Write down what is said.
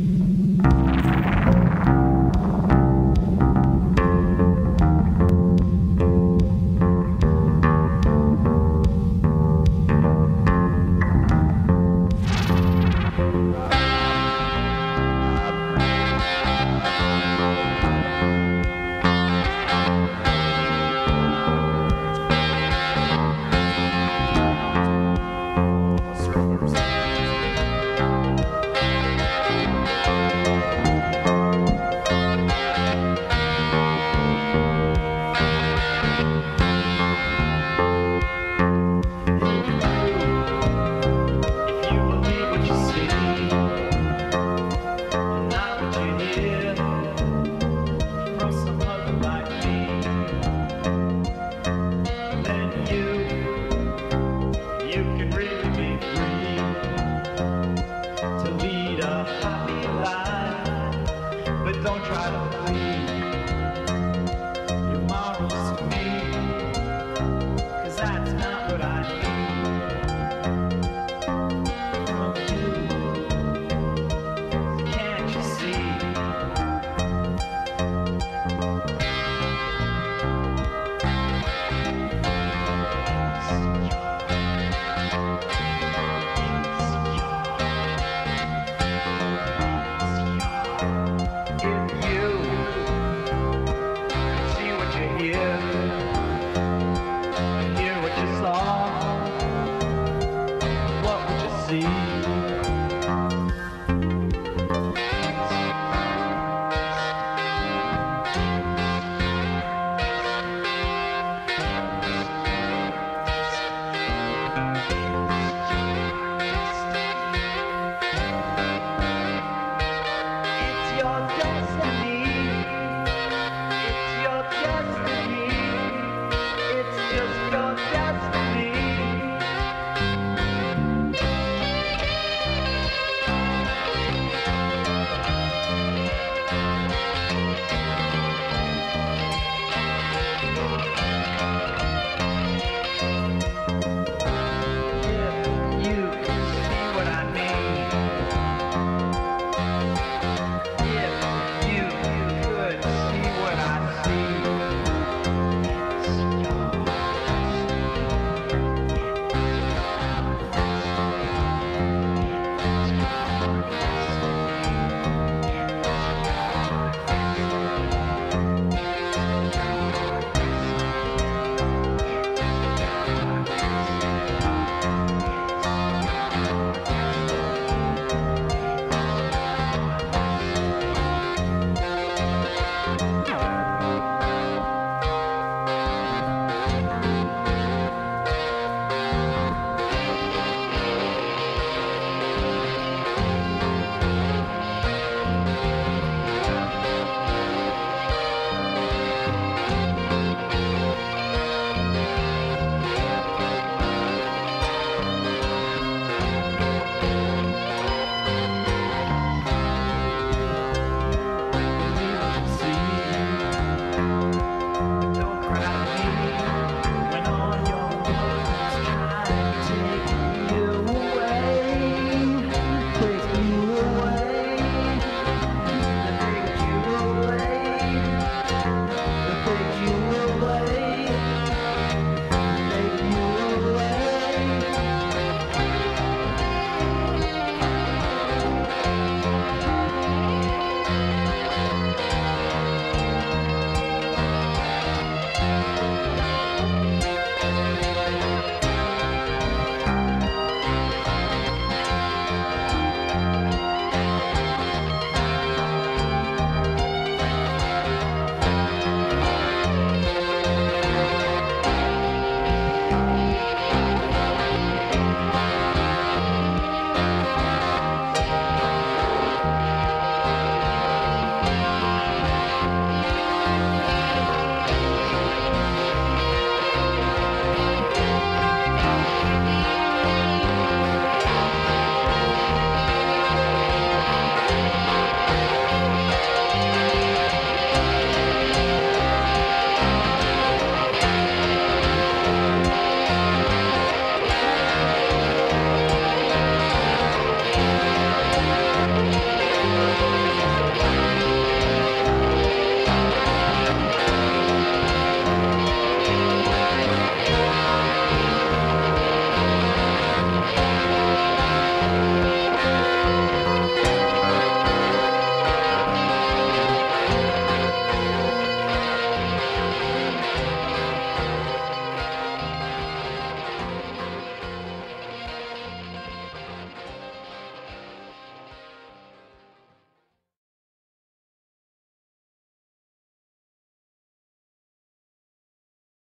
If see Yeah.